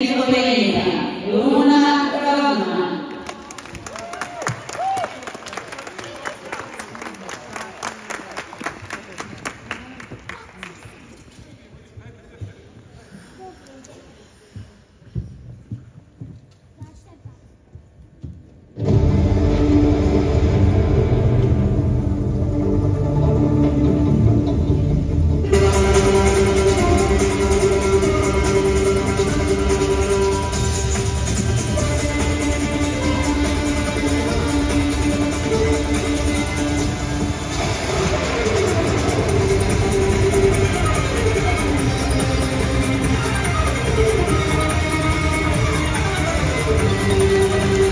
pegar